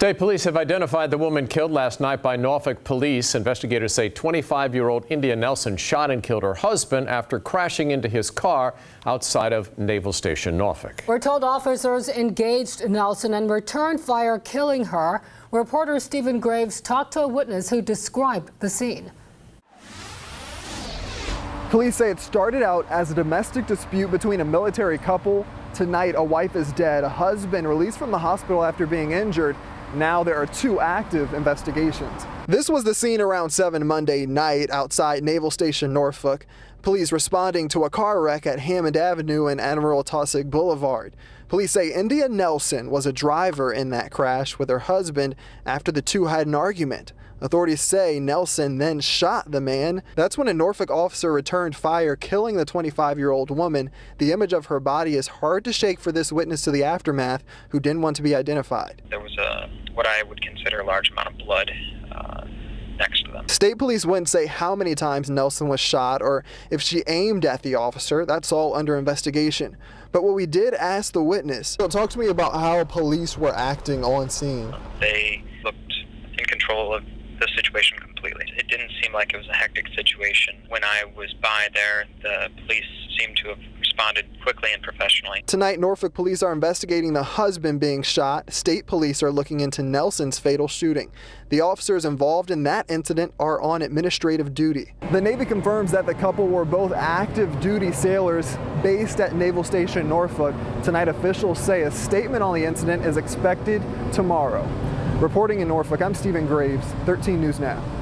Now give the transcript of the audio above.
State police have identified the woman killed last night by Norfolk police. Investigators say 25-year-old India Nelson shot and killed her husband after crashing into his car outside of Naval Station Norfolk. We're told officers engaged Nelson and returned fire, killing her. Reporter Stephen Graves talked to a witness who described the scene. Police say it started out as a domestic dispute between a military couple. Tonight, a wife is dead, a husband released from the hospital after being injured, now there are two active investigations. This was the scene around 7 Monday night outside Naval Station Norfolk. Police responding to a car wreck at Hammond Avenue and Admiral Taussig Boulevard. Police say India Nelson was a driver in that crash with her husband after the two had an argument. Authorities say Nelson then shot the man. That's when a Norfolk officer returned fire, killing the 25 year old woman. The image of her body is hard to shake for this witness to the aftermath who didn't want to be identified. There was a what I would consider a large amount of blood uh, next to them. State police wouldn't say how many times Nelson was shot or if she aimed at the officer. That's all under investigation. But what we did ask the witness, so talk to me about how police were acting on scene. They looked in control of the situation completely. It like it was a hectic situation. When I was by there, the police seemed to have responded quickly and professionally. Tonight, Norfolk police are investigating the husband being shot. State police are looking into Nelson's fatal shooting. The officers involved in that incident are on administrative duty. The Navy confirms that the couple were both active duty sailors based at Naval Station Norfolk. Tonight, officials say a statement on the incident is expected tomorrow. Reporting in Norfolk, I'm Stephen Graves, 13 News Now.